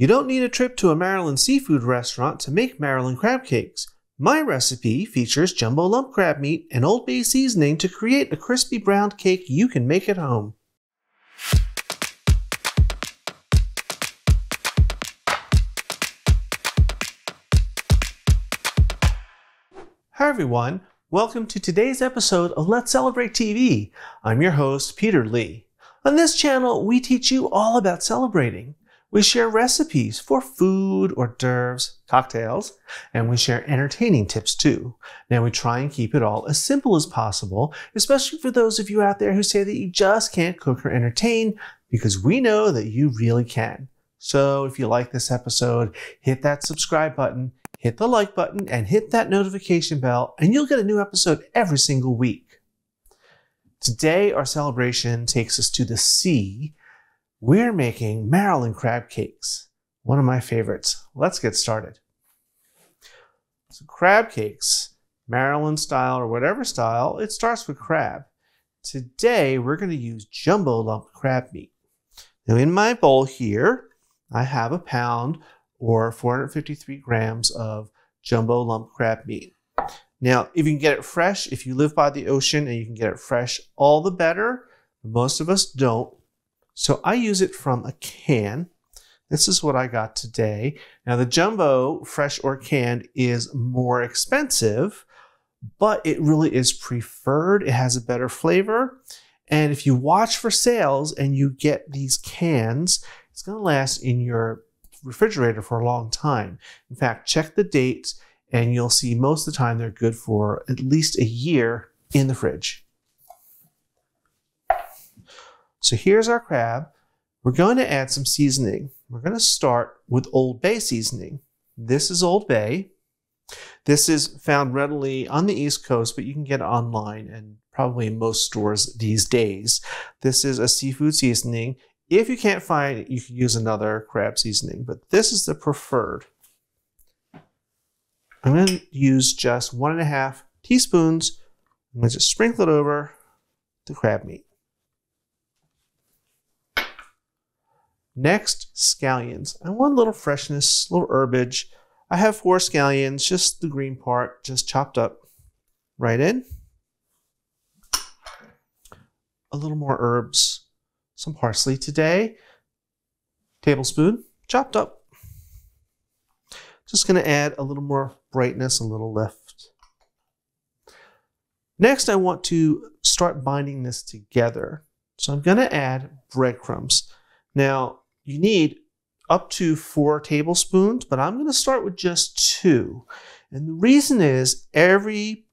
You don't need a trip to a Maryland seafood restaurant to make Maryland crab cakes. My recipe features jumbo lump crab meat and Old Bay seasoning to create a crispy browned cake you can make at home. Hi everyone, welcome to today's episode of Let's Celebrate TV. I'm your host, Peter Lee. On this channel, we teach you all about celebrating. We share recipes for food, hors d'oeuvres, cocktails, and we share entertaining tips too. Now we try and keep it all as simple as possible, especially for those of you out there who say that you just can't cook or entertain, because we know that you really can. So if you like this episode, hit that subscribe button, hit the like button, and hit that notification bell, and you'll get a new episode every single week. Today, our celebration takes us to the sea we're making Maryland crab cakes, one of my favorites. Let's get started. So crab cakes, Maryland style or whatever style, it starts with crab. Today we're going to use jumbo lump crab meat. Now in my bowl here, I have a pound or 453 grams of jumbo lump crab meat. Now, if you can get it fresh, if you live by the ocean and you can get it fresh, all the better. Most of us don't. So I use it from a can. This is what I got today. Now the jumbo, fresh or canned, is more expensive, but it really is preferred. It has a better flavor. And if you watch for sales and you get these cans, it's going to last in your refrigerator for a long time. In fact, check the dates and you'll see most of the time they're good for at least a year in the fridge. So here's our crab. We're going to add some seasoning. We're going to start with Old Bay seasoning. This is Old Bay. This is found readily on the East Coast, but you can get it online and probably in most stores these days. This is a seafood seasoning. If you can't find it, you can use another crab seasoning, but this is the preferred. I'm going to use just one and a half teaspoons. I'm going to just sprinkle it over the crab meat. Next, scallions. I want a little freshness, a little herbage. I have four scallions, just the green part, just chopped up right in. A little more herbs, some parsley today. Tablespoon, chopped up. Just going to add a little more brightness, a little lift. Next, I want to start binding this together. So I'm going to add breadcrumbs. Now, you need up to four tablespoons, but I'm going to start with just two. And the reason is every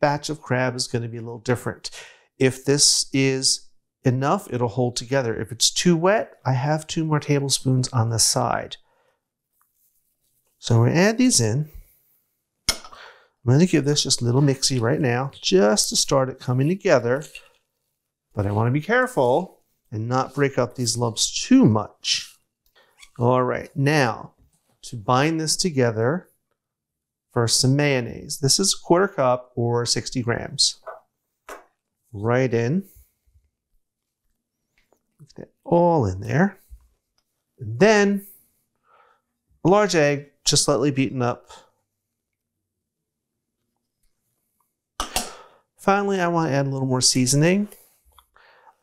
batch of crab is going to be a little different. If this is enough, it'll hold together. If it's too wet, I have two more tablespoons on the side. So I'm going to add these in. I'm going to give this just a little mixy right now, just to start it coming together. But I want to be careful and not break up these lumps too much. All right, now to bind this together, first some mayonnaise. This is a quarter cup or 60 grams. Right in. Put that all in there. And then a large egg, just slightly beaten up. Finally, I want to add a little more seasoning.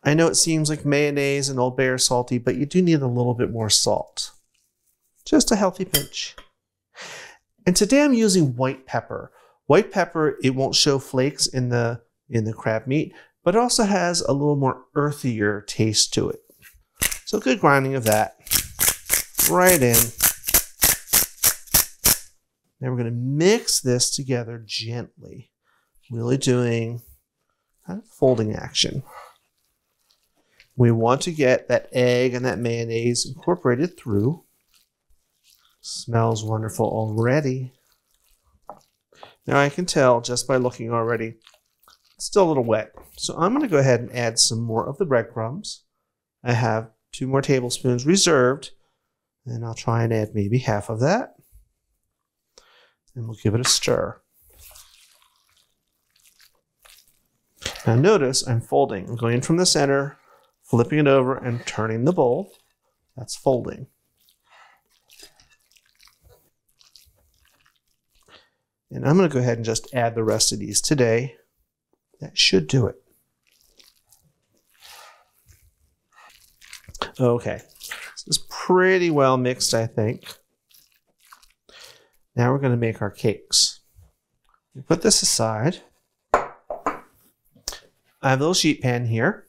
I know it seems like mayonnaise and Old Bay are salty, but you do need a little bit more salt. Just a healthy pinch. And today I'm using white pepper. White pepper, it won't show flakes in the in the crab meat, but it also has a little more earthier taste to it. So good grinding of that. Right in. Now we're going to mix this together gently. Really doing kind of folding action. We want to get that egg and that mayonnaise incorporated through. Smells wonderful already. Now I can tell just by looking already, it's still a little wet. So I'm going to go ahead and add some more of the breadcrumbs. I have two more tablespoons reserved, and I'll try and add maybe half of that. And we'll give it a stir. Now notice I'm folding. I'm going in from the center, flipping it over and turning the bowl. That's folding. And I'm going to go ahead and just add the rest of these today. That should do it. Okay, this is pretty well mixed, I think. Now we're going to make our cakes. Put this aside. I have a little sheet pan here.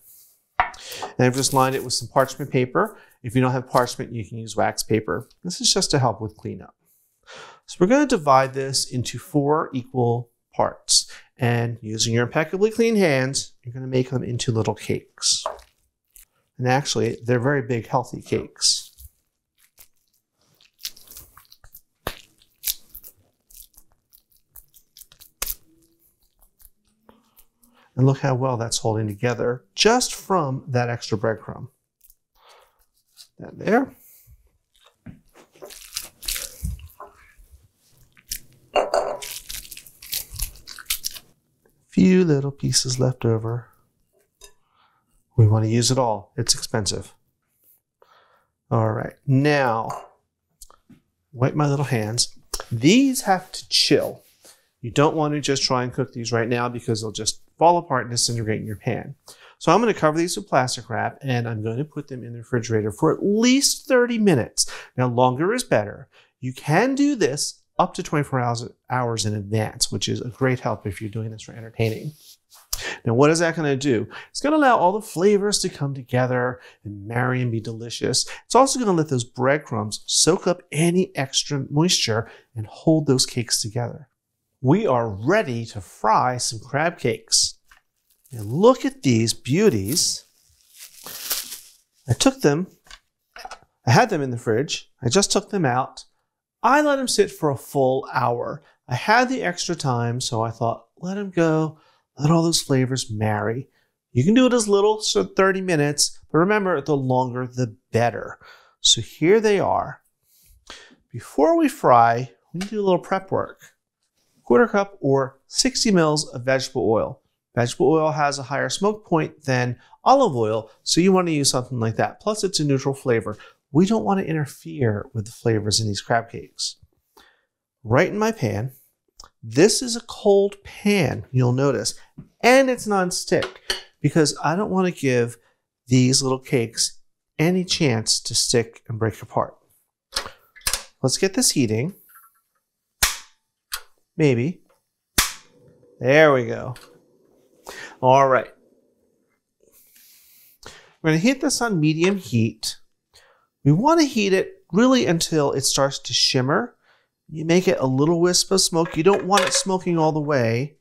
And I've just lined it with some parchment paper. If you don't have parchment, you can use wax paper. This is just to help with cleanup. So we're going to divide this into four equal parts. And using your impeccably clean hands, you're going to make them into little cakes. And actually, they're very big, healthy cakes. And look how well that's holding together just from that extra breadcrumb. That there. Few little pieces left over. We want to use it all. It's expensive. All right, now wipe my little hands. These have to chill. You don't want to just try and cook these right now because they'll just fall apart and disintegrate in your pan. So I'm going to cover these with plastic wrap and I'm going to put them in the refrigerator for at least 30 minutes. Now longer is better. You can do this up to 24 hours, hours in advance, which is a great help if you're doing this for entertaining. Now, what is that going to do? It's going to allow all the flavors to come together and marry and be delicious. It's also going to let those breadcrumbs soak up any extra moisture and hold those cakes together we are ready to fry some crab cakes. And look at these beauties. I took them, I had them in the fridge. I just took them out. I let them sit for a full hour. I had the extra time, so I thought, let them go, let all those flavors marry. You can do it as little, so 30 minutes, but remember, the longer the better. So here they are. Before we fry, we need to do a little prep work quarter cup or 60 mils of vegetable oil. Vegetable oil has a higher smoke point than olive oil, so you want to use something like that. Plus, it's a neutral flavor. We don't want to interfere with the flavors in these crab cakes. Right in my pan. This is a cold pan, you'll notice, and it's non-stick because I don't want to give these little cakes any chance to stick and break apart. Let's get this heating. Maybe. There we go. All right. We're going to heat this on medium heat. We want to heat it really until it starts to shimmer. You make it a little wisp of smoke. You don't want it smoking all the way,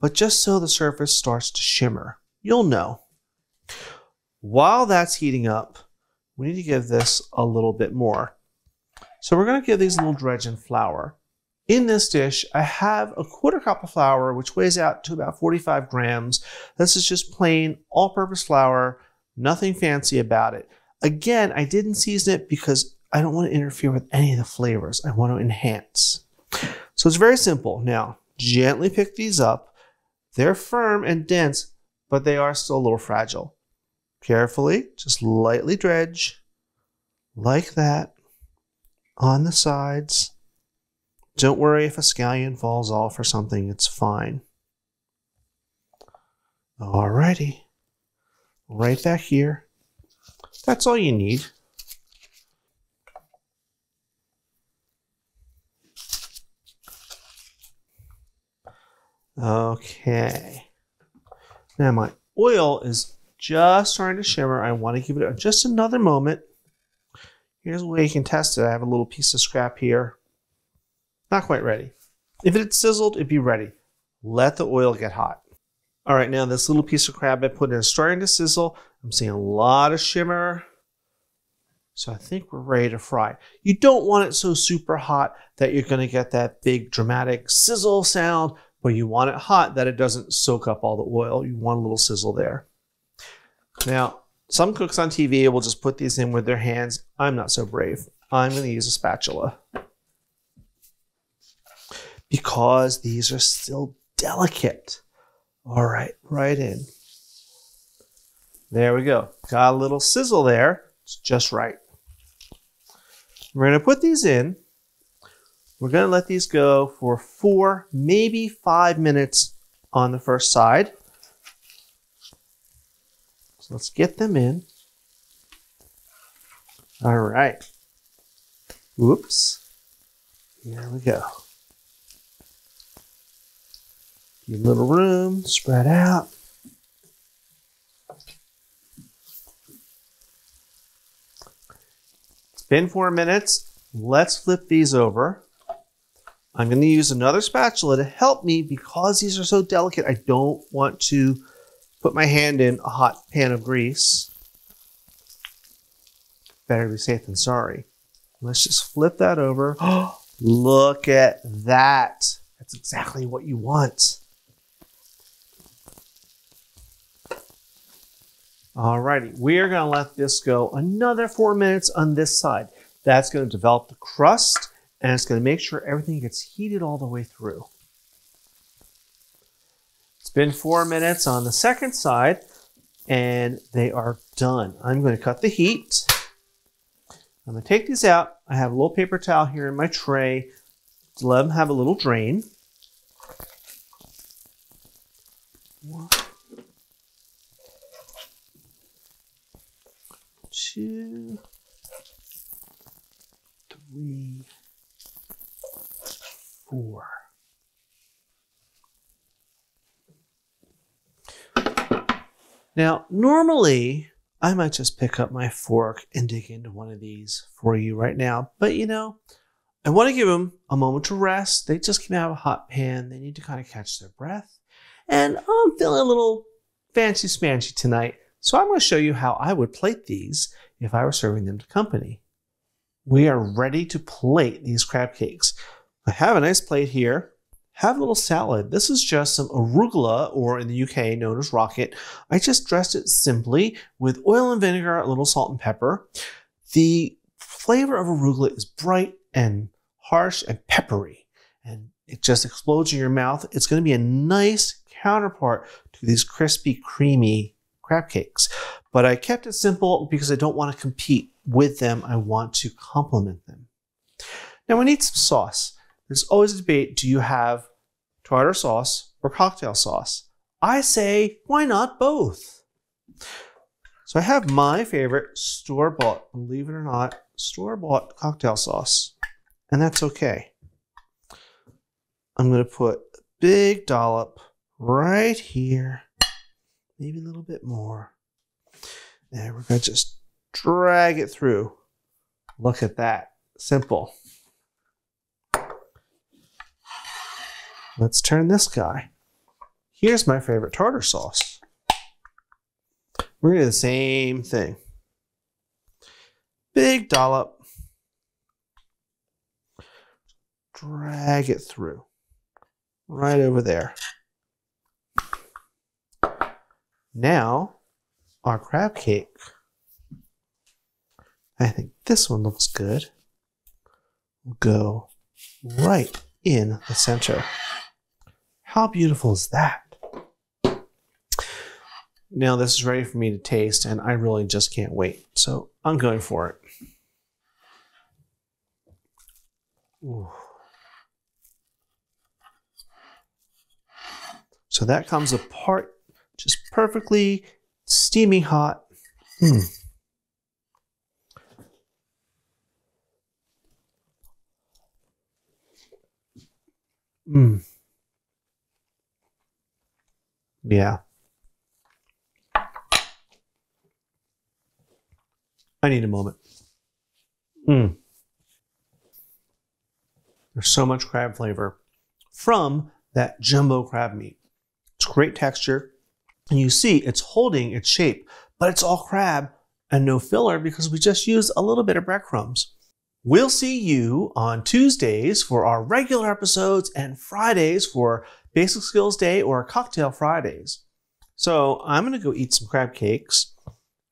but just so the surface starts to shimmer. You'll know. While that's heating up, we need to give this a little bit more. So we're going to give these a little dredge in flour. In this dish, I have a quarter cup of flour, which weighs out to about 45 grams. This is just plain all-purpose flour, nothing fancy about it. Again, I didn't season it because I don't want to interfere with any of the flavors. I want to enhance. So it's very simple. Now, gently pick these up. They're firm and dense, but they are still a little fragile. Carefully, just lightly dredge, like that, on the sides. Don't worry if a scallion falls off or something, it's fine. Alrighty. Right back here. That's all you need. Okay. Now my oil is just starting to shimmer. I want to give it just another moment. Here's a way you can test it. I have a little piece of scrap here. Not quite ready. If it's sizzled, it'd be ready. Let the oil get hot. All right, now this little piece of crab I put in is starting to sizzle. I'm seeing a lot of shimmer. So I think we're ready to fry. You don't want it so super hot that you're going to get that big dramatic sizzle sound, but you want it hot that it doesn't soak up all the oil. You want a little sizzle there. Now, some cooks on TV will just put these in with their hands. I'm not so brave. I'm going to use a spatula because these are still delicate. All right, right in. There we go. Got a little sizzle there. It's just right. We're going to put these in. We're going to let these go for four, maybe five minutes on the first side. So let's get them in. All right. Whoops. Here we go. A little room, spread out. It's been four minutes. Let's flip these over. I'm going to use another spatula to help me because these are so delicate. I don't want to put my hand in a hot pan of grease. Better be safe than sorry. Let's just flip that over. Look at that. That's exactly what you want. Alrighty, we are going to let this go another four minutes on this side. That's going to develop the crust and it's going to make sure everything gets heated all the way through. It's been four minutes on the second side and they are done. I'm going to cut the heat. I'm to take these out. I have a little paper towel here in my tray to let them have a little drain. One, two, three, four. Now, normally I might just pick up my fork and dig into one of these for you right now, but you know, I want to give them a moment to rest. They just came out of a hot pan. They need to kind of catch their breath. And oh, I'm feeling a little fancy smanchy tonight. So I'm going to show you how I would plate these if I were serving them to company. We are ready to plate these crab cakes. I have a nice plate here. Have a little salad. This is just some arugula, or in the UK known as rocket. I just dressed it simply with oil and vinegar, a little salt and pepper. The flavor of arugula is bright and harsh and peppery, and it just explodes in your mouth. It's going to be a nice counterpart to these crispy, creamy crab cakes. But I kept it simple because I don't want to compete with them. I want to complement them. Now we need some sauce. There's always a debate do you have tartar sauce or cocktail sauce? I say, why not both? So I have my favorite store bought, believe it or not, store bought cocktail sauce. And that's okay. I'm going to put a big dollop right here, maybe a little bit more. And we're going to just drag it through. Look at that. Simple. Let's turn this guy. Here's my favorite tartar sauce. We're going to do the same thing. Big dollop. Drag it through. Right over there. Now, our crab cake. I think this one looks good. We'll go right in the center. How beautiful is that? Now this is ready for me to taste and I really just can't wait. So I'm going for it. Ooh. So that comes apart just perfectly steamy hot. Mm. Mm. Yeah. I need a moment. Mm. There's so much crab flavor from that jumbo crab meat. It's great texture. And you see it's holding its shape, but it's all crab and no filler because we just used a little bit of breadcrumbs. We'll see you on Tuesdays for our regular episodes and Fridays for Basic Skills Day or Cocktail Fridays. So I'm going to go eat some crab cakes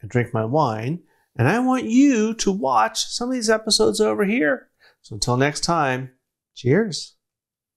and drink my wine. And I want you to watch some of these episodes over here. So until next time, cheers.